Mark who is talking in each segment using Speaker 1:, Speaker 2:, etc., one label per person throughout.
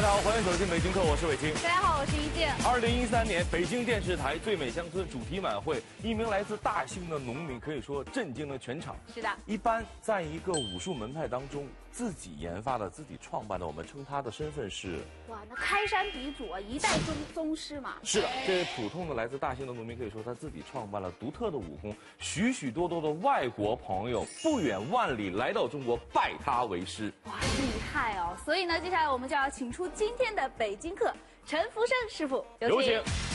Speaker 1: 大家好，欢迎走进北京课，我是伟清。
Speaker 2: 大家好，我是一健。
Speaker 1: 二零一三年北京电视台最美乡村主题晚会，一名来自大兴的农民可以说震惊了全场。
Speaker 2: 是的，
Speaker 1: 一般在一个武术门派当中，自己研发的、自己创办的，我们称他的身份是
Speaker 2: 哇，那开山鼻祖啊，一代宗宗师嘛。
Speaker 1: 是的，这位普通的来自大兴的农民可以说他自己创办了独特的武功，许许多多的外国朋友不远万里来到中国拜他为师。
Speaker 2: 哇，厉害哦！所以呢，接下来我们就要请出今天的北京客陈福生师傅，
Speaker 1: 有请。
Speaker 2: 谢谢。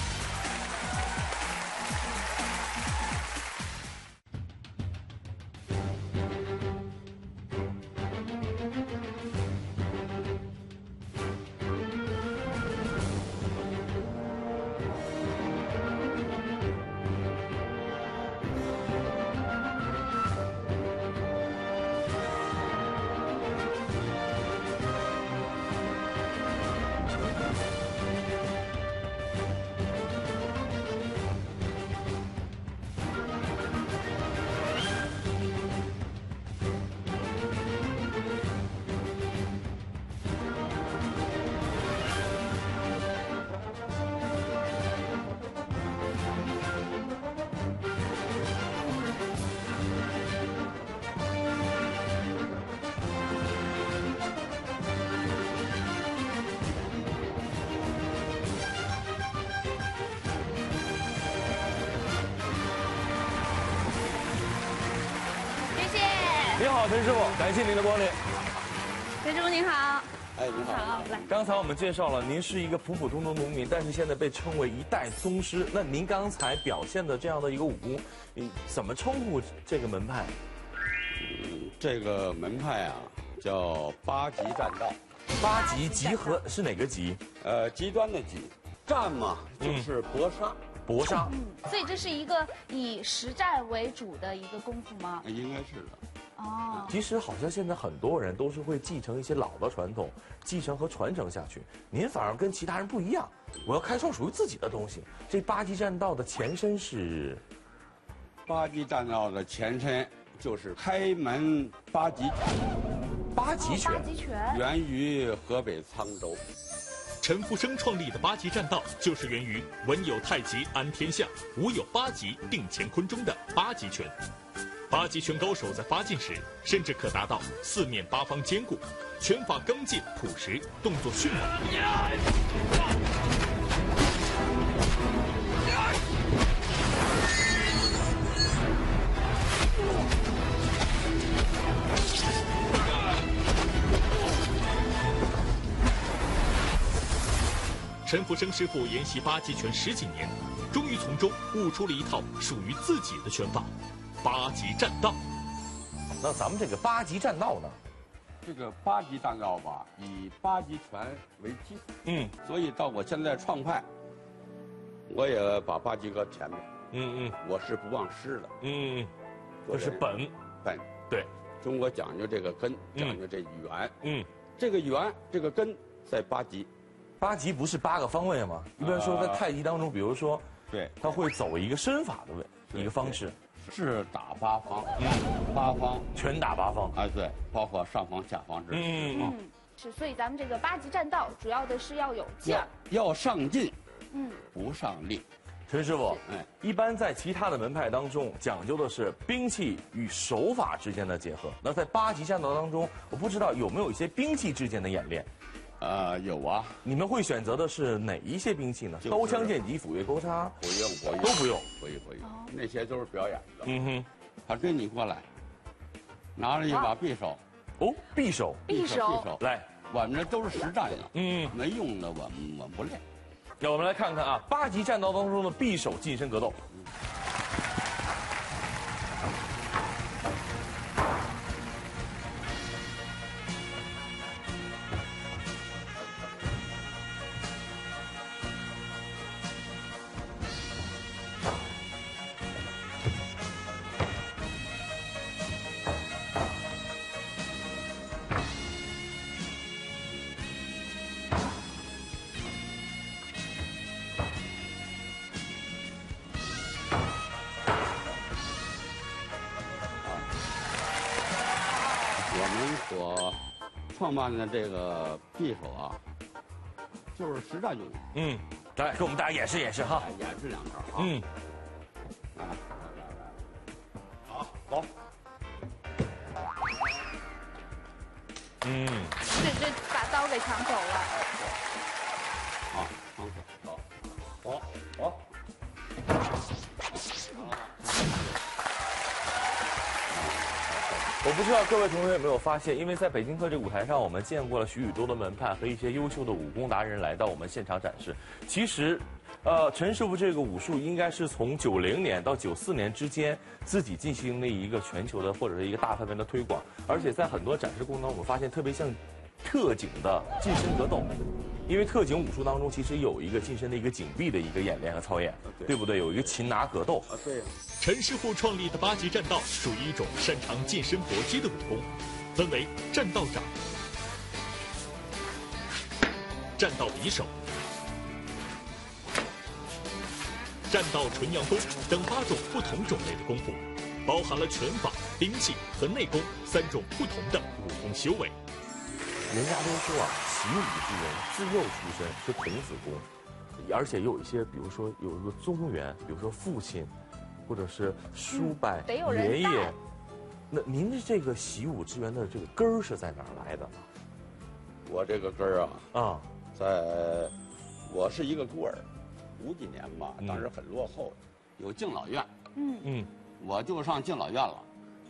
Speaker 1: 好，陈师傅，感谢您的光临。
Speaker 2: 陈师傅您好。
Speaker 3: 哎，您好。
Speaker 2: 好，来。
Speaker 1: 刚才我们介绍了，您是一个普普通通农民，但是现在被称为一代宗师。那您刚才表现的这样的一个武功，你怎么称呼这个门派？
Speaker 3: 这个门派啊，叫八极栈道。
Speaker 1: 八极集合是哪个极？
Speaker 3: 呃，极端的极，战嘛就是搏杀，
Speaker 1: 搏杀。
Speaker 2: 嗯，所以这是一个以实战为主的一个功夫吗？
Speaker 3: 应该是的。
Speaker 2: 哦，
Speaker 1: 其实好像现在很多人都是会继承一些老的传统，继承和传承下去。您反而跟其他人不一样，我要开创属于自己的东西。这八级栈道的前身是？
Speaker 3: 八级栈道的前身就是开门八极拳，
Speaker 1: 八极拳
Speaker 2: 八。极拳。
Speaker 3: 源于河北沧州。
Speaker 4: 陈福生创立的八极栈道，就是源于“文有太极安天下，武有八极定乾坤”中的八极拳。八极拳高手在发劲时，甚至可达到四面八方兼顾，拳法刚劲朴实，动作迅猛。陈福生师傅研习八极拳十几年，终于从中悟出了一套属于自己的拳法——八级栈道。
Speaker 1: 那咱们这个八级栈道呢？
Speaker 3: 这个八级栈道吧，以八级拳为基础，
Speaker 1: 嗯。
Speaker 3: 所以到我现在创派，我也把八级搁前面，
Speaker 1: 嗯嗯。
Speaker 3: 我是不忘师的。
Speaker 1: 嗯嗯，这是本。
Speaker 3: 本，
Speaker 1: 对，
Speaker 3: 中国讲究这个根，讲究这圆，
Speaker 1: 嗯，
Speaker 3: 这个圆这个根在八级，
Speaker 1: 八级不是八个方位吗？一般说在太极当中，比如说，
Speaker 3: 对，
Speaker 1: 他会走一个身法的位一个方式，
Speaker 3: 是打八方，嗯八方，
Speaker 1: 拳打八方。
Speaker 3: 哎对，包括上方下方之，
Speaker 1: 嗯嗯
Speaker 2: 嗯，是，所以咱们这个八级栈道主要的是要有劲儿
Speaker 3: 要。要上劲，
Speaker 2: 嗯，
Speaker 3: 不上力，
Speaker 1: 陈师傅，
Speaker 3: 哎，
Speaker 1: 一般在其他的门派当中，讲究的是兵器与手法之间的结合。那在八级栈道当中，我不知道有没有一些兵器之间的演练。
Speaker 3: 呃，有啊，
Speaker 1: 你们会选择的是哪一些兵器呢？
Speaker 3: 就是
Speaker 1: 刀枪剑戟斧钺钩叉
Speaker 3: 不用不用
Speaker 1: 都不用。
Speaker 3: 不用不用，那些都是表演的。
Speaker 1: 嗯哼，
Speaker 3: 他跟你过来，拿着一把匕首，
Speaker 1: 哦，匕首，
Speaker 2: 匕首
Speaker 3: 匕首，
Speaker 1: 来，
Speaker 3: 我们这都是实战的，
Speaker 1: 嗯，
Speaker 3: 没用的我们我们不练。
Speaker 1: 那我们来看看啊，八级战斗当中的匕首近身格斗。
Speaker 3: 我创办的这个匕首啊，就是实战用的。
Speaker 1: 嗯，来给我们大家演示演示哈。
Speaker 3: 哎，演示两招啊。
Speaker 1: 嗯，各位同学有没有发现，因为在北京课这个舞台上，我们见过了许许多多门派和一些优秀的武功达人来到我们现场展示。其实，呃，陈师傅这个武术应该是从九零年到九四年之间自己进行的一个全球的或者是一个大范围的推广，而且在很多展示过程当中，我们发现特别像特警的近身格斗。因为特警武术当中其实有一个近身的一个警臂的一个演练和操演，
Speaker 3: 对
Speaker 1: 对不对？有一个擒拿格斗。
Speaker 3: 啊，对呀。
Speaker 4: 陈师傅创立的八极战道属于一种擅长近身搏击的武功，分为战道掌、战道匕首、战道纯阳功等八种不同种类的功夫，包含了拳法、兵器和内功三种不同的武功修为。
Speaker 1: 人家都说啊，习武之人自幼出身是童子功，而且有一些，比如说有一个宗源，比如说父亲，或者是叔伯、
Speaker 2: 嗯得有人
Speaker 1: 爷爷。那您的这个习武之源的这个根儿是在哪儿来的呢？
Speaker 3: 我这个根儿啊，
Speaker 1: 啊，
Speaker 3: 在，我是一个孤儿，五几年吧，
Speaker 1: 嗯
Speaker 3: 当时很落后，有敬老院，
Speaker 2: 嗯，
Speaker 1: 嗯，
Speaker 3: 我就上敬老院了。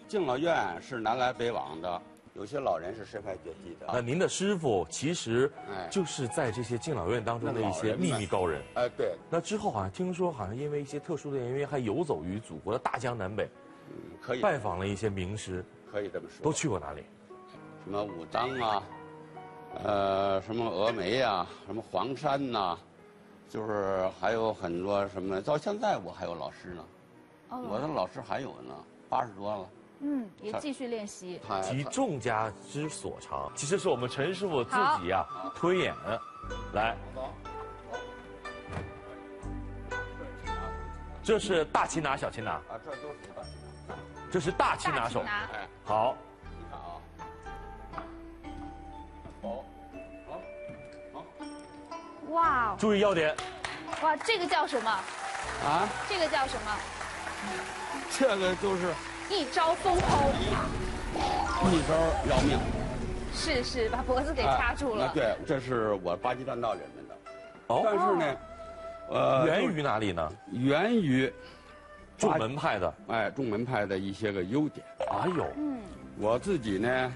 Speaker 3: 敬老院是南来北往的，有些老人是身怀绝技的。
Speaker 1: 那您的师傅其实
Speaker 3: 哎
Speaker 1: 就是在这些敬老院当中的一些秘密高人。
Speaker 3: 哎，对，
Speaker 1: 那之后好像听说，好像因为一些特殊的原因，还游走于祖国的大江南北，
Speaker 3: 嗯，可以，
Speaker 1: 拜访了一些名师，
Speaker 3: 可以这么说。
Speaker 1: 都去过哪里？
Speaker 3: 什么武当啊，呃，什么峨眉啊、什么黄山呐、就是还有很多什么，到现在我还有老师呢，我的
Speaker 2: 哦，
Speaker 3: 老师还有呢，八十多了。
Speaker 2: 嗯，也继续练习。
Speaker 1: 集众家之所长，其实是我们陈师傅自己呀、推演。来，这是大擒拿、小擒拿，
Speaker 3: 啊，这都是的。
Speaker 1: 这是大擒拿手。
Speaker 2: 大擒拿
Speaker 3: 哎，
Speaker 1: 好，
Speaker 3: 你看啊，走，好，好，
Speaker 2: 哇哦
Speaker 1: 注意要点。
Speaker 2: 哇，这个叫什么？
Speaker 3: 啊，
Speaker 2: 这个叫什么？
Speaker 3: 这个就是
Speaker 2: 一招封喉。
Speaker 3: 一招要命。
Speaker 2: 是是，把脖子给掐住了。
Speaker 3: 啊对，这是我八极战道里面的，
Speaker 1: 哦，
Speaker 3: 但是呢，呃，
Speaker 1: 源于哪里呢？
Speaker 3: 源于
Speaker 1: 众门派的。
Speaker 3: 哎众门派的一些个优点。
Speaker 1: 哎呦，
Speaker 2: 嗯，
Speaker 3: 我自己呢，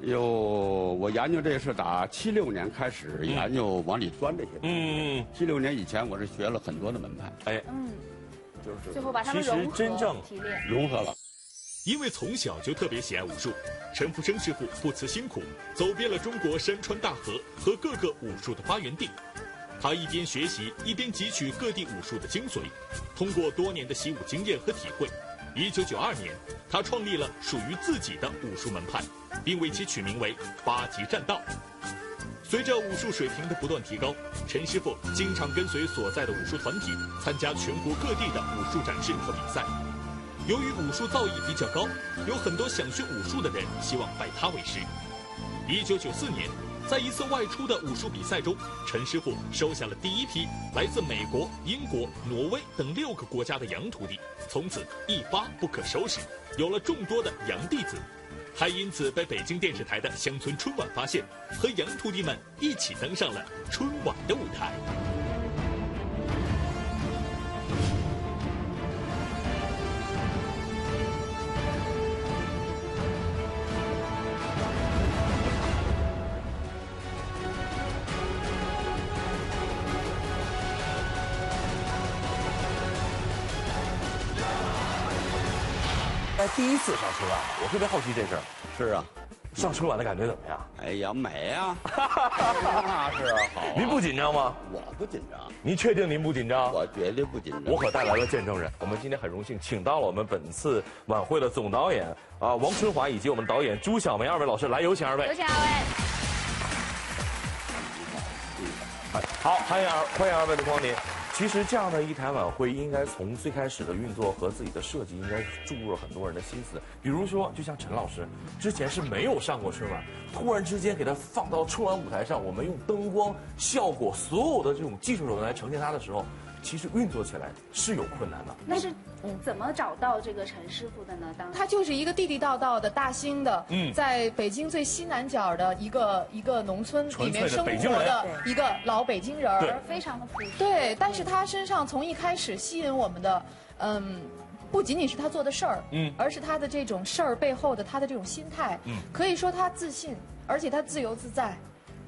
Speaker 3: 有我研究这是打七六年开始研究往里钻这些。
Speaker 1: 嗯，
Speaker 3: 七六年以前我是学了很多的门派，
Speaker 1: 哎，
Speaker 2: 嗯，
Speaker 3: 就是
Speaker 2: 最后把它们
Speaker 1: 其实
Speaker 2: 融合
Speaker 1: 真正。
Speaker 3: 融合了。
Speaker 4: 因为从小就特别喜爱武术，陈福生师傅不辞辛苦，走遍了中国山川大河和各个武术的发源地。他一边学习，一边汲取各地武术的精髓。通过多年的习武经验和体会，一九九二年，他创立了属于自己的武术门派，并为其取名为八极战道。随着武术水平的不断提高，陈师傅经常跟随所在的武术团体参加全国各地的武术展示和比赛。由于武术造诣比较高，有很多想学武术的人希望拜他为师。一九九四年，在一次外出的武术比赛中，陈师傅收下了第一批来自美国、英国、挪威等六个国家的洋徒弟，从此一发不可收拾，有了众多的洋弟子，还因此被北京电视台的乡村春晚发现，和洋徒弟们一起登上了春晚的舞台。
Speaker 1: 第一次上春晚，我特别好奇这事儿。
Speaker 3: 是啊，
Speaker 1: 上春晚的感觉怎么样？
Speaker 3: 哎呀，美呀、那 是啊，好啊。
Speaker 1: 您不紧张吗？
Speaker 3: 我不紧张，
Speaker 1: 您确定您不紧张？
Speaker 3: 我绝对不紧张。
Speaker 1: 我可带来了见证人。我们今天很荣幸请到了我们本次晚会的总导演啊王春华以及我们导演朱晓梅二位老师来，有请二位
Speaker 2: 有。请二位。
Speaker 1: 好，欢迎二欢迎二位的光临。其实这样的一台晚会，应该从最开始的运作和自己的设计，应该注入了很多人的心思。比如说，就像陈老师之前是没有上过春晚，突然之间给他放到春晚舞台上，我们用灯光效果所有的这种技术手段来呈现他的时候，其实运作起来是有困难的。
Speaker 2: 那是怎么找到这个陈师傅的呢？当
Speaker 5: 他就是一个地地道道的大兴的，
Speaker 1: 嗯。
Speaker 5: 在北京最西南角的一个一个农村里面生活的一个老北京人儿。
Speaker 2: 非常的朴实。
Speaker 5: 对，但是他身上从一开始吸引我们的，嗯，不仅仅是他做的事儿，
Speaker 1: 嗯。
Speaker 5: 而是他的这种事儿背后的他的这种心态，
Speaker 1: 嗯。
Speaker 5: 可以说他自信，而且他自由自在，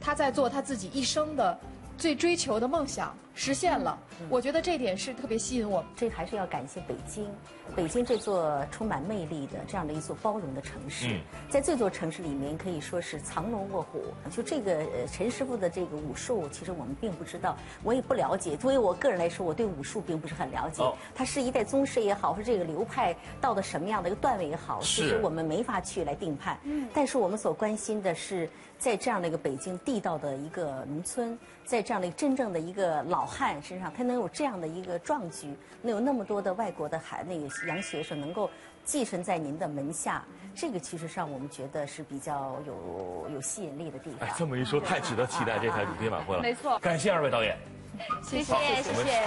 Speaker 5: 他在做他自己一生的最追求的梦想实现了，
Speaker 1: 嗯
Speaker 5: 我觉得这点是特别吸引我。
Speaker 6: 这还是要感谢北京，北京这座充满魅力的这样的一座包容的城市，
Speaker 1: 嗯
Speaker 6: 在这座城市里面可以说是藏龙卧虎。就这个呃陈师傅的这个武术，其实我们并不知道，我也不了解。作为我个人来说，我对武术并不是很了解。
Speaker 1: 哦
Speaker 6: 它是一代宗师也好，是这个流派到的什么样的一个段位也好，
Speaker 1: 是
Speaker 6: 其实我们没法去来定判。但是我们所关心的是，在这样的一个北京地道的一个农村，在这样的真正的一个老汉身上，他能有这样的一个壮举，能有那么多的外国的孩那个洋学生能够寄身在您的门下，这个其实上我们觉得是比较有有吸引力的地方。
Speaker 1: 哎，这么一说，太值得期待这台主题晚会了。
Speaker 2: 没错
Speaker 1: 感谢二位导演。
Speaker 2: 谢谢
Speaker 1: 好
Speaker 2: 谢谢。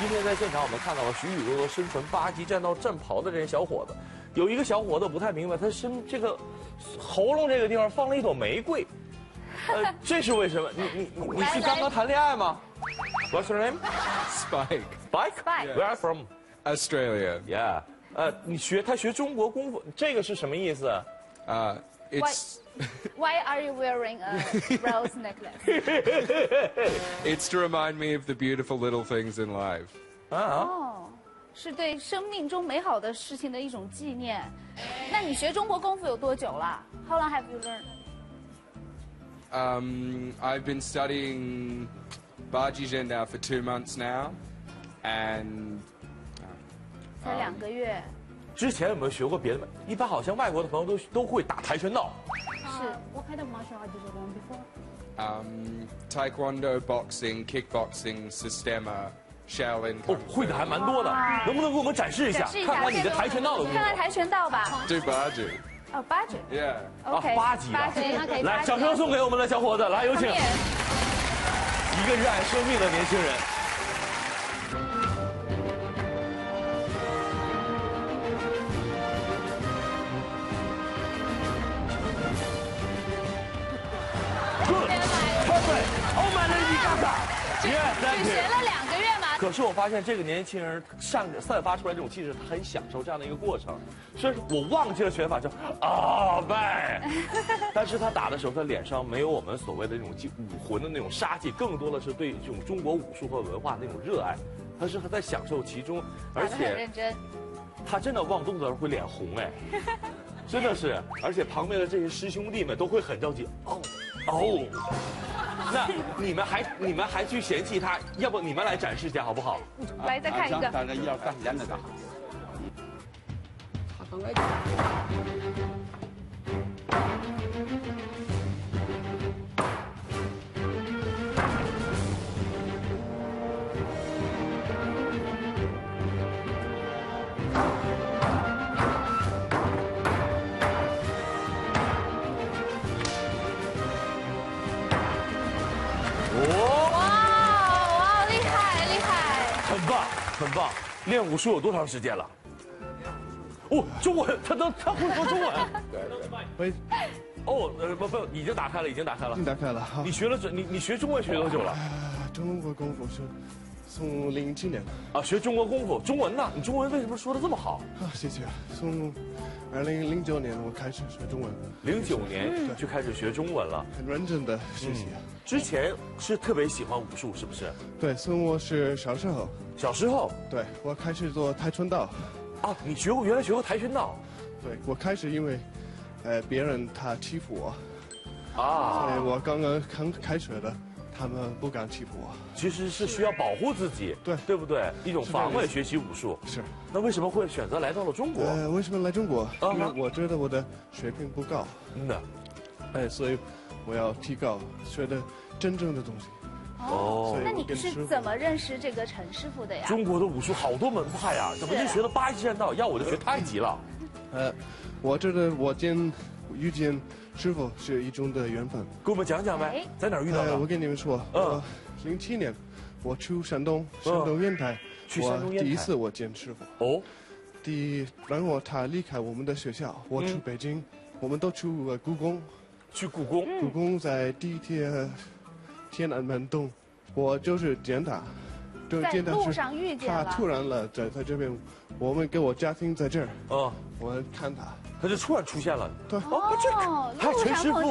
Speaker 1: 今天在现场，我们看到了许许多多身穿八级战道战袍的这些小伙子，有一个小伙子不太明白，他身这个喉咙这个地方放了一朵玫瑰，呃，这是为什么？你你你你是刚刚谈恋爱吗 ？What's your name?
Speaker 7: Spike,
Speaker 1: Spike.
Speaker 2: Spike.
Speaker 1: Where are you from?
Speaker 7: Australia.
Speaker 1: Yeah. 呃，你学他学中国功夫，这个是什么意思？
Speaker 7: Uh, it's
Speaker 2: Why are you wearing a rose necklace？
Speaker 7: it's to remind me of the beautiful little things in life.
Speaker 1: 啊，
Speaker 2: 哦，是对生命中美好的事情的一种纪念。那你学中国功夫有多久了？How long have you learned？
Speaker 7: Um, I've been studying Bajijan now for two months now, and
Speaker 2: 才两个月。
Speaker 1: 之前有没有学过别的？一般好像外国的朋友都都会打跆拳道。
Speaker 2: 是
Speaker 8: What kind of martial art did you learn before?
Speaker 7: um, Taekwondo, boxing, kickboxing, Sistema, Shaolin.
Speaker 1: 哦会的还蛮多的，能不能给我们展示一下看看你的跆拳道的功夫？
Speaker 2: 看看跆拳道吧。
Speaker 7: Do Baji.
Speaker 2: 哦，八指。
Speaker 7: Yeah.
Speaker 1: 啊
Speaker 2: OK，，
Speaker 1: 八级的
Speaker 2: 八级，那可以
Speaker 1: 来，掌声送给我们的小伙子，来有请热爱生命的年轻人。是我发现这个年轻人散散发出来这种气质，他很享受这样的一个过程。虽然说我忘记了拳法叫啊拜，但是他打的时候，他脸上没有我们所谓的那种武魂的那种杀气，更多的是对这种中国武术和文化那种热爱。他是他在享受其中，而且
Speaker 2: 认真。
Speaker 1: 他真的忘动作会脸红哎，真的是，而且旁边的这些师兄弟们都会很着急哦哦。那你们还你们还去嫌弃他？要不你们来展示一下好不好？
Speaker 2: 来，再看一个。
Speaker 3: 行大家一二三，连着打。他刚来。
Speaker 1: 棒，很棒。练武术有多长时间了？哦，中文，他能他会说中文。
Speaker 9: 喂，
Speaker 1: 哦，呃，不不，已经打开了，已经打开了
Speaker 9: 已经。打开了。
Speaker 1: 你学了这，你你学中文学多久了？
Speaker 9: 啊，中国功夫是从零七年
Speaker 1: 啊，学中国功夫，中文呢？你中文为什么说的这么好？
Speaker 9: 啊，谢谢。从二零零九年我开始学中文，
Speaker 1: 零九年就开始学中文了。
Speaker 9: 很认真的学习。
Speaker 1: 之前是特别喜欢武术，是不是？
Speaker 9: 对，从我是小时候，
Speaker 1: 小时候
Speaker 9: 对我开始做跆拳道。
Speaker 1: 啊，你学过原来学过跆拳道
Speaker 9: 对我开始因为，呃，别人他欺负我，
Speaker 1: 啊？
Speaker 9: 所以我刚刚刚开学的，他们不敢欺负我。
Speaker 1: 其实是需要保护自己，
Speaker 9: 对
Speaker 1: 对不对？一种防卫学习武术。
Speaker 9: 是，
Speaker 1: 那为什么会选择来到了中国？
Speaker 9: 呃，为什么来中国？
Speaker 1: 啊
Speaker 9: 因为我觉得我的水平不高，
Speaker 1: 嗯的，
Speaker 9: 哎，所以我要提高，学的真正的东西。
Speaker 1: 哦
Speaker 2: 那你是怎么认识这个陈师傅的呀？
Speaker 1: 中国的武术好多门派呀，怎么就学了八极战道？要我就学太极了。
Speaker 9: 呃，我觉得我见遇见师傅是一种的缘分。
Speaker 1: 给我们讲讲呗
Speaker 2: 哎，
Speaker 1: 在哪儿遇到
Speaker 9: 的，我？跟你们说，
Speaker 1: 嗯
Speaker 9: 零七年我出山东，山东烟台，
Speaker 1: 去山东烟台
Speaker 9: 我第一次我见师傅。
Speaker 1: 哦，
Speaker 9: 第，然后他离开我们的学校，我去
Speaker 1: 嗯
Speaker 9: 北京，我们都去呃故宫，
Speaker 1: 去故宫。
Speaker 9: 故宫在地铁天安门洞，我就是见他，就
Speaker 2: 在
Speaker 9: 见他是
Speaker 2: 路上遇见
Speaker 9: 他突然了在在这边，我们给我家庭在这儿，
Speaker 1: 哦，
Speaker 9: 我看他，
Speaker 1: 他就突然出现了，
Speaker 9: 对，
Speaker 2: 哦，
Speaker 1: 还有
Speaker 2: 路上碰
Speaker 1: 陈师傅。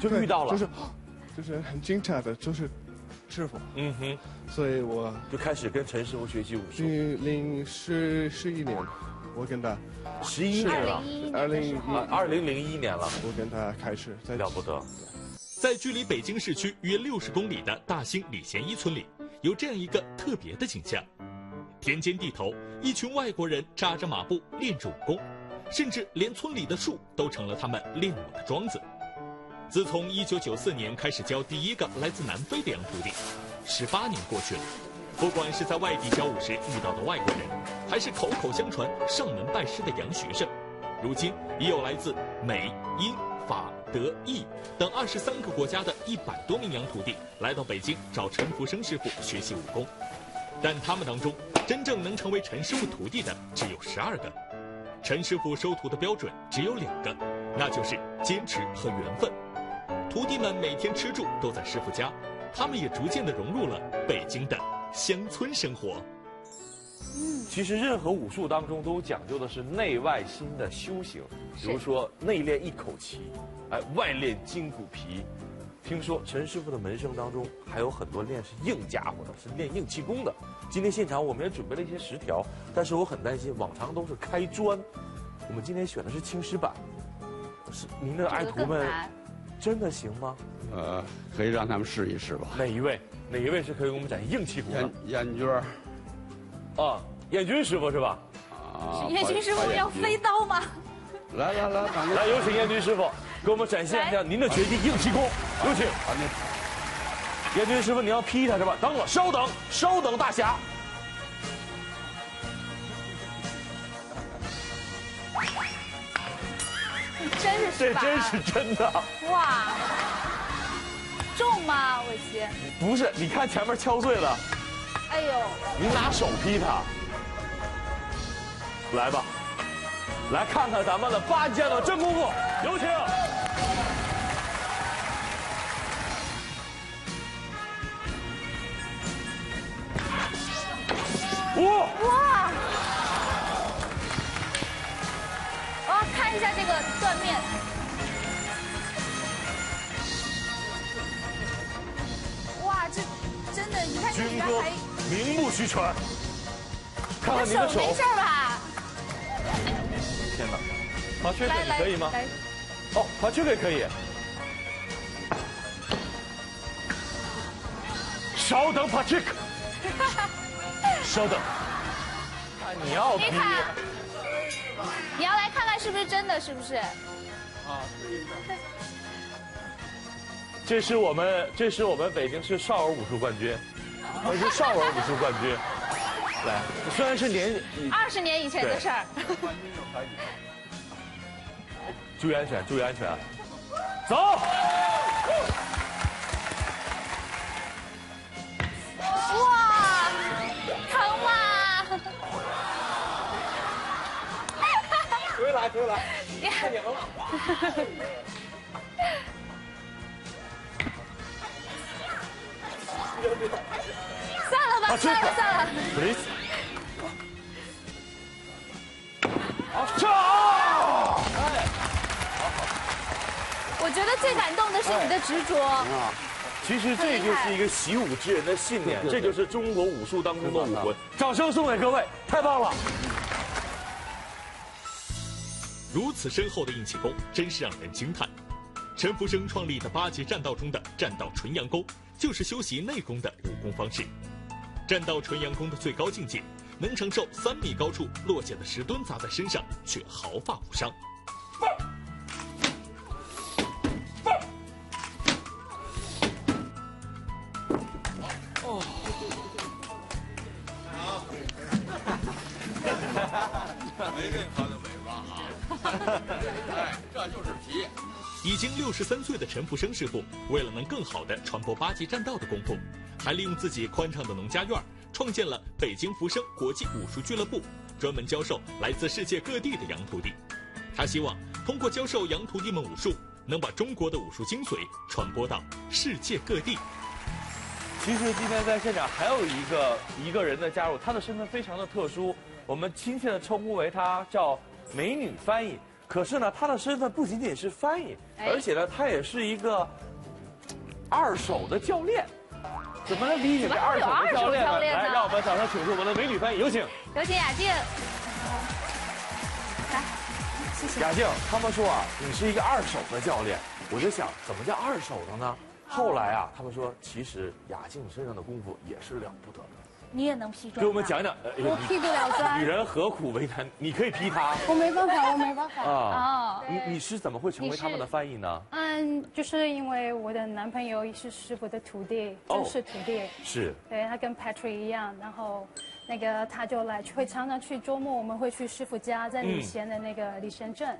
Speaker 1: 就遇到了。
Speaker 9: 就是就是很精彩的，就是师傅，
Speaker 1: 嗯哼，
Speaker 9: 所以我
Speaker 1: 就开始跟陈师傅学习武术。
Speaker 9: 零零十十一年，我跟他。
Speaker 1: 十一年了
Speaker 2: ，2011
Speaker 9: 二零
Speaker 1: 啊，二零零一年了，
Speaker 9: 我跟他开始在
Speaker 1: 了不得。
Speaker 4: 在距离北京市区约六十公里的大兴李贤一村里，有这样一个特别的景象：田间地头，一群外国人扎着马步练着武功，甚至连村里的树都成了他们练武的桩子。自从1994年开始教第一个来自南非的洋徒弟，十八年过去了，不管是在外地教武时遇到的外国人，还是口口相传上门拜师的洋学生，如今已有来自美、英、法、德、意等二十三个国家的一百多名洋徒弟来到北京找陈福生师傅学习武功，但他们当中真正能成为陈师傅徒弟的只有十二个。陈师傅收徒的标准只有两个，那就是坚持和缘分。徒弟们每天吃住都在师傅家，他们也逐渐地融入了北京的乡村生活。
Speaker 1: 其实任何武术当中都讲究的是内外心的修行，比如说内练一口气，哎，外练筋骨皮。听说陈师傅的门生当中还有很多练是硬家伙的，是练硬气功的。今天现场我们也准备了一些石条，但是我很担心，往常都是开砖，我们今天选的是青石板。是您的爱徒们。真的行吗？
Speaker 3: 呃，可以让他们试一试吧。
Speaker 1: 哪一位？哪一位是可以给我们展现硬气功的
Speaker 3: 燕？燕军儿
Speaker 1: 啊，燕军师傅是吧？
Speaker 3: 啊，
Speaker 2: 燕军师傅要飞刀吗？
Speaker 3: 来来来，
Speaker 1: 来，有请燕军师傅给我们展现一下您的绝技硬气功，有请。
Speaker 3: 把那
Speaker 1: 燕军师傅，你要劈他是吧？等会儿，稍等，稍等，大侠。
Speaker 2: 真是
Speaker 1: 这
Speaker 2: 是吧？
Speaker 1: 真是真的，
Speaker 2: 哇，重吗，伟奇？
Speaker 1: 不是？你看前面敲碎了，
Speaker 2: 哎呦，
Speaker 1: 您拿手劈他。来吧，来看看咱们的八剑的真功夫，有请。哇！
Speaker 2: 哇！我要看一下这个断面。哇，这真的，你看这里
Speaker 1: 军哥
Speaker 2: 边还，
Speaker 1: 名不虚传。看看您的手，
Speaker 2: 没事吧？
Speaker 1: 天哪！好，缺
Speaker 2: 来来
Speaker 1: 你可以吗？哦，好，这个也可以。稍等，Patrick。稍等。看你要劈，
Speaker 2: 你看，你要来看看是不是真的，是不是？
Speaker 1: 啊这是我们，这是我们北京市少儿武术冠军，我是少儿武术冠军。来，虽然是年，你
Speaker 2: 二十年以前的事儿。
Speaker 1: 注意安全，注意安全。走。回来，回来。
Speaker 2: 你看
Speaker 1: 赢了。
Speaker 2: 算了吧，算了算了。
Speaker 1: Please。好，上！
Speaker 2: 我觉得最感动的是你的执着。
Speaker 3: 啊，
Speaker 1: 其实这就是一个习武之人的信念，这就是中国武术当中的武魂。掌声送给各位，太棒了！
Speaker 4: 如此深厚的硬气功，真是让人惊叹。陈福生创立的八节战道中的战道纯阳功，就是修习内功的武功方式。战道纯阳功的最高境界，能承受三米高处落下的石墩砸在身上，却毫发无伤。
Speaker 3: 没任何的尾巴啊！哎，这就是皮。
Speaker 4: 已经六十三岁的陈福生师傅，为了能更好地传播八极栈道的功夫，还利用自己宽敞的农家院，创建了北京福生国际武术俱乐部，专门教授来自世界各地的洋徒弟。他希望通过教授洋徒弟们武术，能把中国的武术精髓传播到世界各地。
Speaker 1: 其实今天在现场还有一个一个人的加入，他的身份非常的特殊，我们亲切的称呼为她叫美女翻译。可是呢，她的身份不仅仅是翻译，而且呢，她也是一个二手的教练。怎么能理解这二手的教练呢？来，让我们掌声请出我们的美女翻译，有请。
Speaker 2: 有请雅静。来，谢谢。
Speaker 1: 雅静，他们说啊，你是一个二手的教练，我就想，怎么叫二手的呢？后来啊，他们说，其实雅静身上的功夫也是了不得的。
Speaker 2: 你也能劈砖？
Speaker 1: 给我们讲讲。
Speaker 8: 我劈不了砖。
Speaker 1: 女人何苦为难？你可以劈他。
Speaker 8: 我没办法，我没办法。啊，
Speaker 1: 你你是怎么会成为他们的翻译呢？
Speaker 8: 嗯，就是因为我的男朋友是师傅的徒弟，真是徒弟。
Speaker 1: 是。
Speaker 8: 对他跟 Patrick 一样，然后那个他就来，会常常去周末我们会去师傅家，在李贤的那个李贤镇，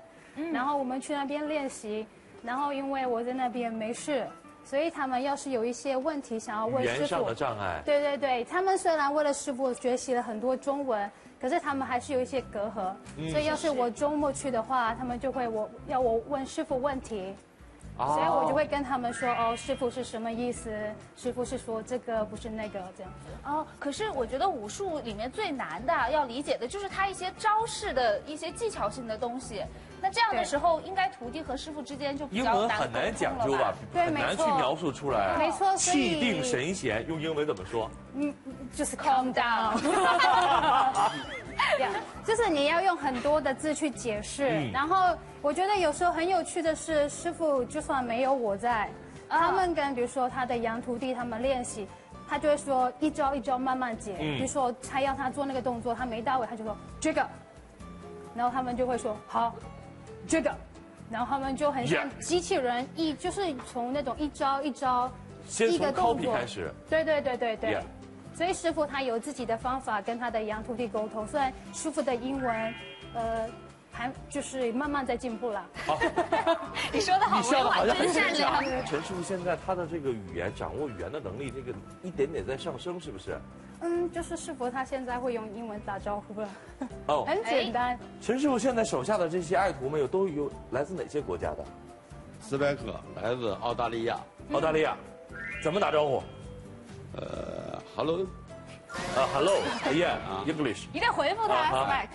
Speaker 8: 然后我们去那边练习，然后因为我在那边没事。所以他们要是有一些问题想要问师傅，
Speaker 1: 上的障碍，
Speaker 8: 对对对，他们虽然为了师傅学习了很多中文，可是他们还是有一些隔阂。所以要是我周末去的话，他们就会我要我问师傅问题，所以我就会跟他们说哦，师傅是什么意思？师傅是说这个不是那个这样子。
Speaker 2: 哦，可是我觉得武术里面最难的要理解的就是他一些招式的一些技巧性的东西。那这样的时候，应该徒弟和师傅之间就比较
Speaker 1: 难很难讲究吧？很难去描述出来。
Speaker 8: 没错，
Speaker 1: 气定神闲，用英文怎么说？嗯，
Speaker 8: 就是 calm down。就是你要用很多的字去解释。然后我觉得有时候很有趣的是，师傅就算没有我在，他们跟比如说他的洋徒弟他们练习，他就会说一招一招慢慢解。比如说他要他做那个动作，他没到位，他就说这个，然后他们就会说好。这个，然后他们就很像机器人，一就是从那种一招一招，
Speaker 1: 一个动作开始。
Speaker 8: 对对对对对。所以师傅他有自己的方法跟他的洋徒弟沟通，虽然师傅的英文，呃，还就是慢慢在进步了。
Speaker 2: 你说的好委婉，真善良。
Speaker 1: 陈师傅现在他的这个语言掌握语言的能力，这个一点点在上升，是不是？
Speaker 8: 嗯，就是师傅他现在会用英文打招呼了，哦，很简单。
Speaker 1: 陈师傅现在手下的这些爱徒们有都有来自哪些国家的？
Speaker 3: 斯派克来自澳大利亚，
Speaker 1: 澳大利亚，怎么打招呼？
Speaker 3: 呃，Hello，
Speaker 1: 啊，Hello，Yeah，English。
Speaker 2: 你得回复他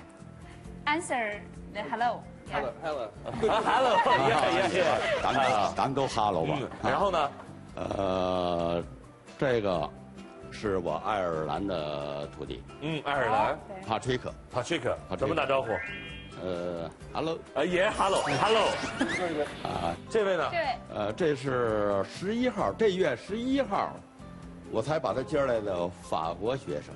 Speaker 2: ，Back，Answer the
Speaker 1: Hello，Hello，Hello，Yeah，Yeah，
Speaker 3: 咱都咱都 Hello 吧。
Speaker 1: 然后呢？
Speaker 3: 呃，这个。是我爱尔兰的徒弟。
Speaker 1: 嗯，爱尔兰
Speaker 3: ，Patrick，Patrick，
Speaker 1: 怎么打招呼？
Speaker 3: 呃，Hello，
Speaker 1: 呃，也 Hello，Hello。
Speaker 3: 啊，
Speaker 1: 这位呢？
Speaker 2: 这位。
Speaker 3: 呃，这是十一号，这月十一号，我才把他接来的法国学生，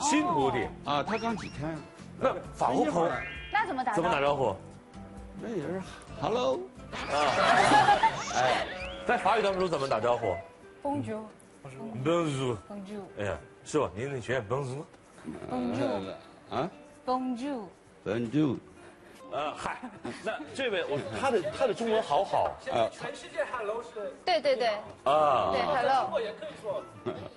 Speaker 1: 新徒弟
Speaker 3: 啊，他刚几天。
Speaker 1: 那法国朋友，
Speaker 2: 那怎么打？
Speaker 1: 怎么打招呼？
Speaker 3: 那也是 Hello。啊。
Speaker 1: 哎，在法语当中怎么打招呼
Speaker 8: ？Bonjour。
Speaker 1: Bonjour，哎呀，是吧？您那学
Speaker 8: Bonjour，Bonjour，
Speaker 3: 啊
Speaker 8: ，Bonjour，Bonjour，
Speaker 1: 呃，嗨，那这位我他的他的中文好好。
Speaker 10: 啊，全世界 Hello 是，
Speaker 2: 对对对，
Speaker 1: 啊，
Speaker 2: 对 Hello，
Speaker 10: 中国也可以说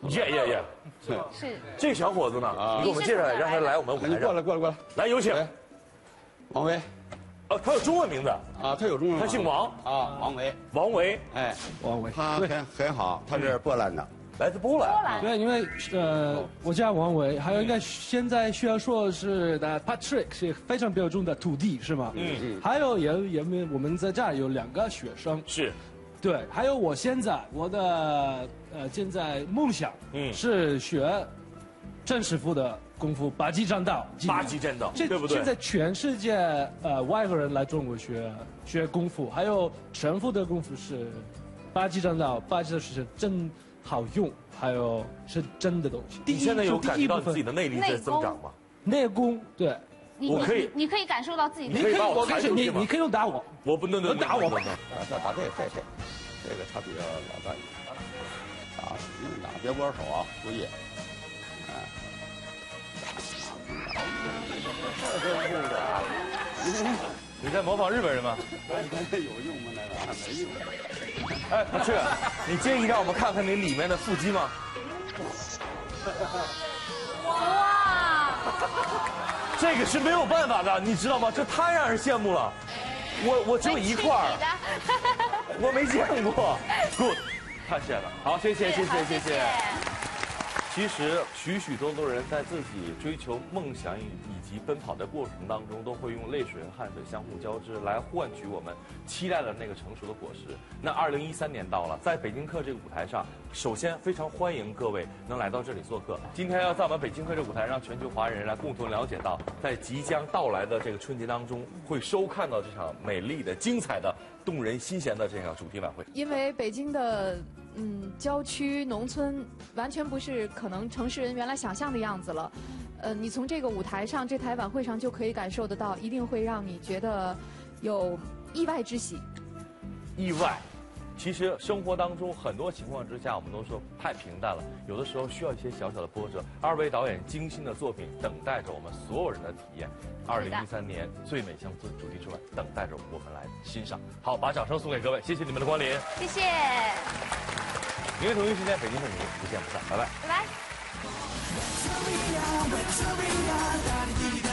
Speaker 1: ，Yeah Yeah Yeah，
Speaker 2: 是。是，
Speaker 1: 这个小伙子呢，你给我们介绍，让他来我们舞台上，
Speaker 3: 过来过来过来，
Speaker 1: 来有请，
Speaker 3: 王维，
Speaker 1: 哦，他有中文名字。
Speaker 3: 啊，他有中文，
Speaker 1: 他姓王。
Speaker 3: 啊，王维，
Speaker 1: 王维，
Speaker 3: 哎，
Speaker 11: 王维，
Speaker 3: 他很很好，他是波兰的。
Speaker 1: 来自波兰，波兰。
Speaker 11: 对，因为呃，我叫王维，还有应该现在需要说的是的，Patrick 是非常标准的徒弟，是吗？嗯。嗯。还有也也没我们在这儿有两个学生，
Speaker 1: 是，
Speaker 11: 对，还有我现在我的呃现在梦想，嗯，是学郑师傅的功夫八极栈道，
Speaker 1: 八极栈道，对不对？
Speaker 11: 现在全世界呃外国人来中国学学功夫，还有全部的功夫是八极栈道，八极的是真。好用，还有是真的东西。
Speaker 1: 你现在有感觉到自己的内力在增长吗？
Speaker 11: 内功，对，
Speaker 1: 我可以，
Speaker 2: 你可以感受到自己。
Speaker 1: 你可以把我抬出
Speaker 11: 去吗？你可以用打我，
Speaker 1: 我不能能
Speaker 11: 打我。
Speaker 3: 啊，那打这这这，这个差别老大。啊，打别关手啊，注意。哎，
Speaker 1: 你在模仿日本人吗？
Speaker 3: 有用吗？那个没用。
Speaker 1: 哎，不是，你介意让我们看看你里面的腹肌吗？
Speaker 2: 哇！
Speaker 1: 这个是没有办法的，你知道吗？这太让人羡慕了。我我只有一块儿，我没见过。Good，太羡了。好，谢谢谢谢谢谢。其实许许多多人在自己追求梦想以以及奔跑的过程当中，都会用泪水和汗水相互交织，来换取我们期待的那个成熟的果实。那二零一三年到了，在北京客这个舞台上，首先非常欢迎各位能来到这里做客。今天要在我们北京客这个舞台，让全球华人来共同了解到，在即将到来的这个春节当中，会收看到这场美丽的、精彩的、动人心弦的这场主题晚会。
Speaker 5: 因为北京的嗯郊区农村完全不是可能城市人原来想象的样子了，呃，你从这个舞台上这台晚会上就可以感受得到，一定会让你觉得有意外之喜。
Speaker 1: 意外。其实生活当中很多情况之下，我们都说太平淡了，有的时候需要一些小小的波折。二位导演精心的作品等待着我们所有人的体验。二零一三年最美乡村主题春晚等待着我们来欣赏。好，把掌声送给各位，谢谢你们的光临。
Speaker 2: 谢谢，
Speaker 1: 明天同一时间北京梦妮不见不散，拜拜。
Speaker 2: 拜拜。